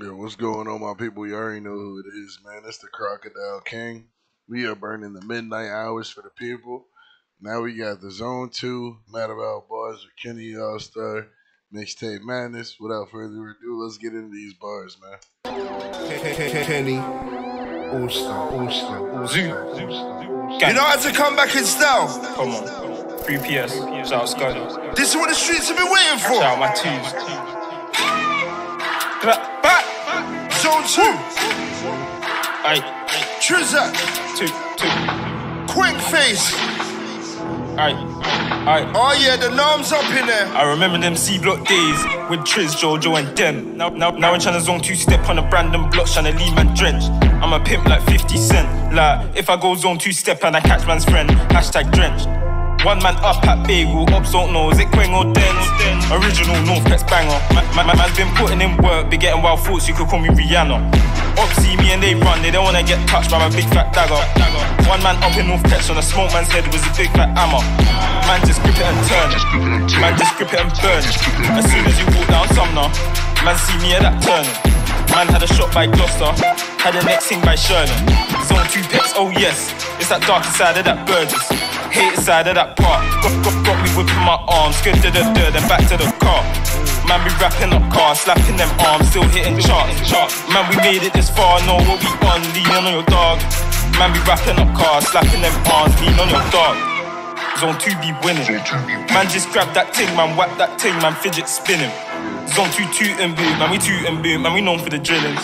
Yeah, what's going on, my people? You already know who it is, man. It's the Crocodile King. We are burning the midnight hours for the people. Now we got the Zone 2, Mad About Bars with Kenny Allstar, Mixtape Madness. Without further ado, let's get into these bars, man. Kenny, All Star, All Star, All Zoo. Star, All Star, All Gang. You know how to come back in style. Come on. 3 PS. Shout out Scotty. This is what the streets have been waiting Shout for. out my twos. Zone two, Aye. Trizzac, Two, two. Quick Face. Aye. Aye. Oh yeah, the norms up in there. I remember them C block days with Triz, Jojo, and Dem. Now, now, now trying to zone two step on a Brandon block, trying to leave man drenched. I'm a pimp like 50 Cent. Like, if I go zone two step and I catch man's friend, hashtag drenched. One man up at Bagel, ops don't know, is it Quang or Dens? Original North Pets banger. My, my, my man's been putting in work, be getting wild thoughts, you could call me Rihanna. Ops see me and they run, they don't wanna get touched by my big fat dagger. One man up in North Pets on a smoke man's head was a big fat hammer. Man just grip it and turn. Man just grip it and burn. As soon as you walk down Sumner, man see me at that turn. Man had a shot by Gloucester, had the next thing by Sherman. Zone two peps, oh yes, it's that darker side of that Burgess. Hater side of that part. Got, got, got me whipping my arms, good to the dirt, then back to the car. Man be wrapping up cars, slapping them arms, still hitting charts. Man, we made it this far, know what we on, lean on your dog. Man be wrapping up cars, slapping them arms, lean on your dog. Zone 2 be winning. Man just grab that ting, man, whack that ting, man, fidget spinning. Zone 2 toot and boom, man, we toot and boom, man, we known for the drillings.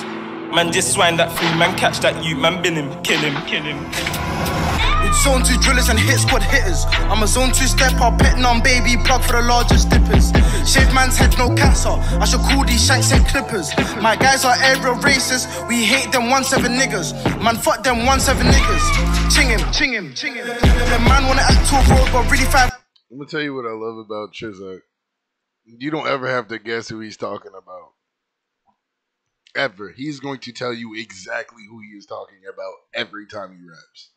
Man just swine that free, man, catch that you, man, bin him, kill him, kill him. With zone two drillers and hit squad hitters. I'm a zone two stepper, petting on baby plug for the largest dippers. Shave man's head, no cancer. I should call these shanks and clippers. My guys are aerial racers. We hate them one seven niggas. Man, fuck them one seven niggas. Ching him, ching him, ching him. The man wanna act too road, but really five. I'm gonna tell you what I love about Trizzac. You don't ever have to guess who he's talking about. Ever. He's going to tell you exactly who he is talking about every time he raps.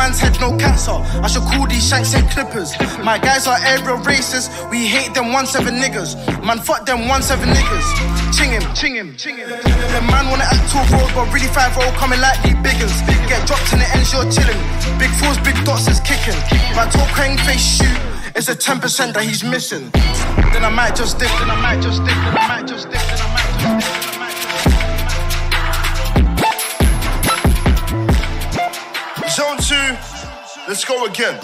Man's head, no cancer. I should call these shanks and clippers. My guys are aerial racers. We hate them one seven niggas. Man, fuck them one seven niggas. Ching him, ching him, ching him. The man wanna act too road, but really five roll coming like the biggers. Get dropped in the ends, you're chilling. Big fours, big dots is kicking. I talk hang face shoot, it's a 10% that he's missing. Then I might just dip, then I might just dip, then I might just dip, then I might just dip, let's go again.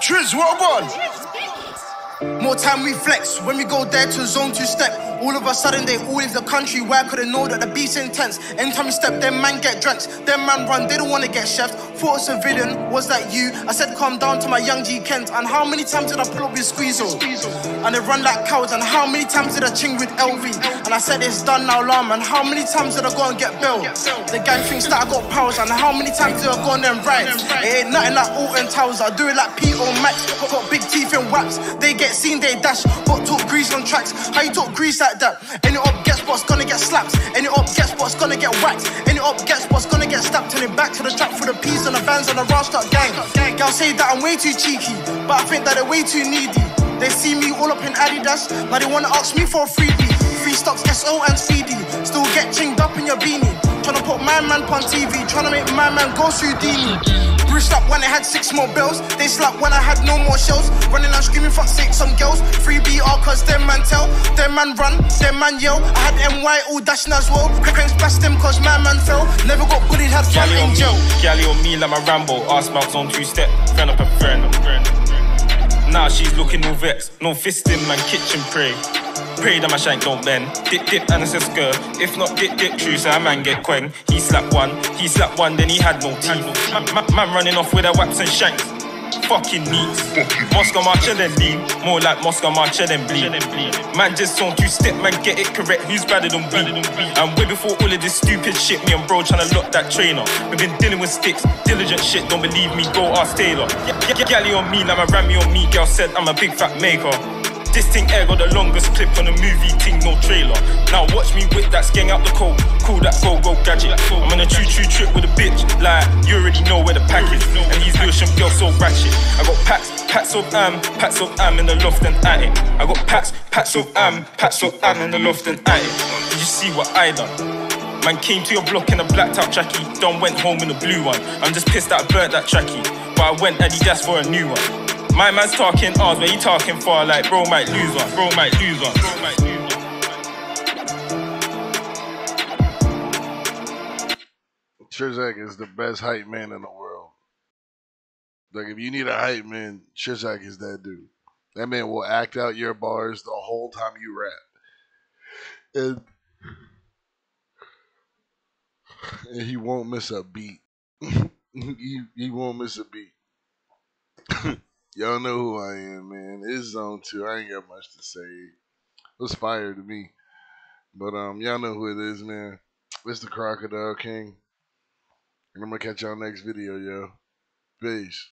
Triz, what one? More time we flex when we go there to zone two step. All of a sudden they all leave the country. Where I couldn't know that the beat's intense. Anytime we step, them man get drenched. Them man run, they don't wanna get chef. Thought a villain, was that you? I said calm down to my young G Kent. And how many times did I pull up with Squeezo? And they run like cowards. And how many times did I ching with LV? And I said it's done now, lam. And how many times did I go and get bail? The gang thinks that I got powers. And how many times did I go on them rides? It ain't nothing like Alton Towers. I do it like Pete or Max. Got, big teeth and wax. They get seen, they dash. Got talk grease on tracks. How you talk grease like that? Any up gets what's gonna get slapped. Any up gets what's gonna get whacked. Any up gets what's gonna get stabbed. Turning back to the trap for the peas and the bands on the Rastart gang. Y'all say that I'm way too cheeky, but I think that they're way too needy. They see me all up in Adidas, now they wanna ask me for a freebie. Free stocks, SO and CD. Still get chinged up in your beanie. Tryna put my man on TV, tryna make my man go Houdini. Bruised up had six more bells. They slapped when I had no more shells. Running and screaming for sake some girls. Free BR cause them man tell. Them man run, them man yell. I had MY all dashing as well. Quick and splash them cause my man fell. Never got bullied, had fun Galley on in jail. galley on me like my Rambo. Ass mouth on two step, friend up a friend. Now she's looking all vexed. No fisting, man, kitchen pray. Pray that my shank don't bend. Dip, dip, and it's a skirt. If not, dip, dip, true, so a man get quang. He slapped one, he slapped one, then he had no teeth. Man, man, man running off with her waps and shanks. Fucking neat. Moscow marcher then lean. More like Moscow marcher than bleed. Man just on two step, man get it correct. Who's better than we? And way before all of this stupid shit, me and bro trying to lock that trainer. We've been dealing with sticks, diligent shit. Don't believe me, go ask Taylor. Galley on me, like my Rammy on me. Girl said I'm a big fat maker. This thing air got the longest clip on a movie thing, no trailer. Now watch me whip that skeng out the cold, cool that go go gadget. I'm on a choo choo trip with a bitch, like you already know where the pack is. And these Lewisham girls so ratchet. I got packs, packs of am, packs of am in the loft and at it. I got packs, packs of am, packs of am in the loft and at it. Did you see what I done? Man came to your block in a blacked out trackie, Don went home in a blue one. I'm just pissed that I burnt that trackie, but I went Adidas for a new one. My man's talking ours, but he talking far like bro might lose one, bro might lose one, bro. Trizzac is the best hype man in the world. Like if you need a hype man, Trizzac is that dude. That man will act out your bars the whole time you rap. And, and he won't miss a beat. he, he won't miss a beat. Y'all know who I am, man. It's zone two. I ain't got much to say. It was fire to me. But um y'all know who it is, man. It's the Crocodile King. And I'm gonna catch y'all next video, yo. Peace.